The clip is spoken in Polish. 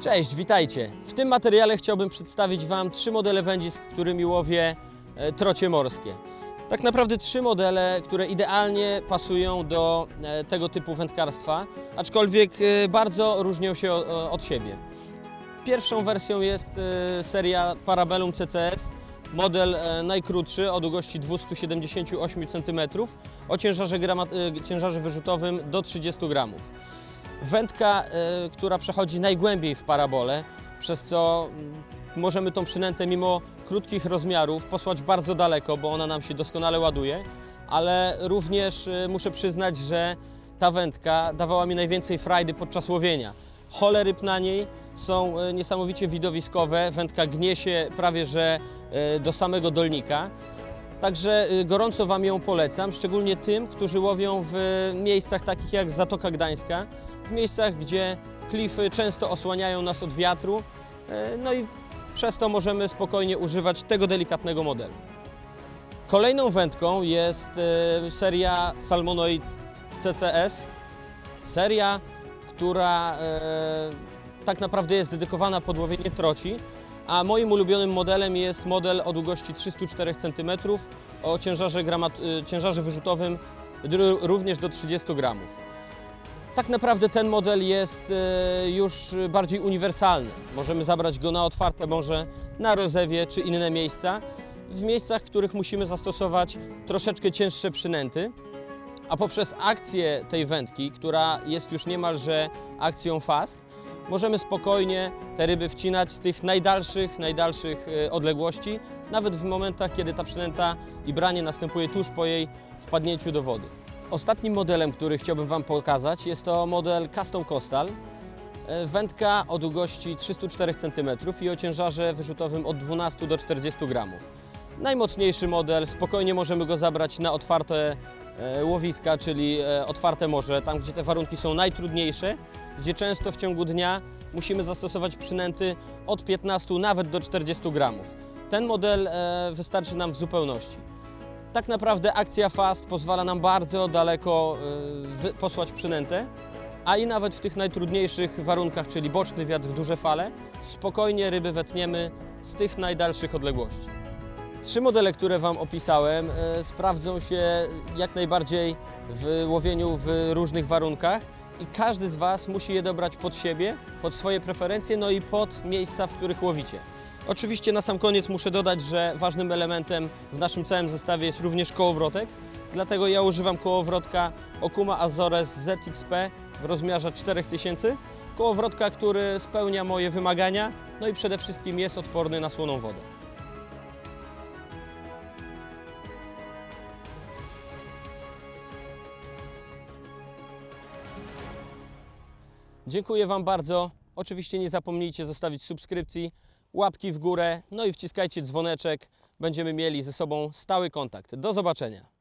Cześć, witajcie. W tym materiale chciałbym przedstawić Wam trzy modele wędzisk, którymi łowię e, trocie morskie. Tak naprawdę trzy modele, które idealnie pasują do e, tego typu wędkarstwa, aczkolwiek e, bardzo różnią się od siebie. Pierwszą wersją jest seria Parabellum CCS, model najkrótszy o długości 278 cm, o ciężarze, ciężarze wyrzutowym do 30 gramów. Wędka, e, która przechodzi najgłębiej w parabolę, przez co mm, możemy tą przynętę mimo krótkich rozmiarów posłać bardzo daleko, bo ona nam się doskonale ładuje, ale również e, muszę przyznać, że ta wędka dawała mi najwięcej frajdy podczas łowienia. Hole ryb na niej są e, niesamowicie widowiskowe, wędka gnie się prawie że do samego dolnika. Także y, gorąco Wam ją polecam, szczególnie tym, którzy łowią w miejscach takich jak Zatoka Gdańska, w miejscach, gdzie klify często osłaniają nas od wiatru, e, no i przez to możemy spokojnie używać tego delikatnego modelu. Kolejną wędką jest seria Salmonoid CCS, seria, która tak naprawdę jest dedykowana pod łowienie troci, a moim ulubionym modelem jest model o długości 304 cm o ciężarze, gramat, y, ciężarze wyrzutowym również do 30 gramów. Tak naprawdę ten model jest e, już bardziej uniwersalny. Możemy zabrać go na otwarte morze, na rozewie czy inne miejsca, w miejscach, w których musimy zastosować troszeczkę cięższe przynęty, a poprzez akcję tej wędki, która jest już niemalże akcją fast, możemy spokojnie te ryby wcinać z tych najdalszych, najdalszych e, odległości, nawet w momentach, kiedy ta przynęta i branie następuje tuż po jej wpadnięciu do wody. Ostatnim modelem, który chciałbym Wam pokazać, jest to model Custom Coastal. E, Wędka o długości 304 cm i o ciężarze wyrzutowym od 12 do 40 gramów. Najmocniejszy model, spokojnie możemy go zabrać na otwarte łowiska, czyli e, otwarte morze, tam gdzie te warunki są najtrudniejsze, gdzie często w ciągu dnia musimy zastosować przynęty od 15 nawet do 40 gramów. Ten model e, wystarczy nam w zupełności. Tak naprawdę akcja fast pozwala nam bardzo daleko e, posłać przynętę, a i nawet w tych najtrudniejszych warunkach, czyli boczny wiatr, duże fale, spokojnie ryby wetniemy z tych najdalszych odległości. Trzy modele, które Wam opisałem, e, sprawdzą się jak najbardziej w łowieniu w różnych warunkach i każdy z Was musi je dobrać pod siebie, pod swoje preferencje, no i pod miejsca, w których łowicie. Oczywiście na sam koniec muszę dodać, że ważnym elementem w naszym całym zestawie jest również kołowrotek, dlatego ja używam kołowrotka Okuma Azores ZXP w rozmiarze 4000. Kołowrotka, który spełnia moje wymagania, no i przede wszystkim jest odporny na słoną wodę. Dziękuję Wam bardzo. Oczywiście nie zapomnijcie zostawić subskrypcji, łapki w górę, no i wciskajcie dzwoneczek. Będziemy mieli ze sobą stały kontakt. Do zobaczenia.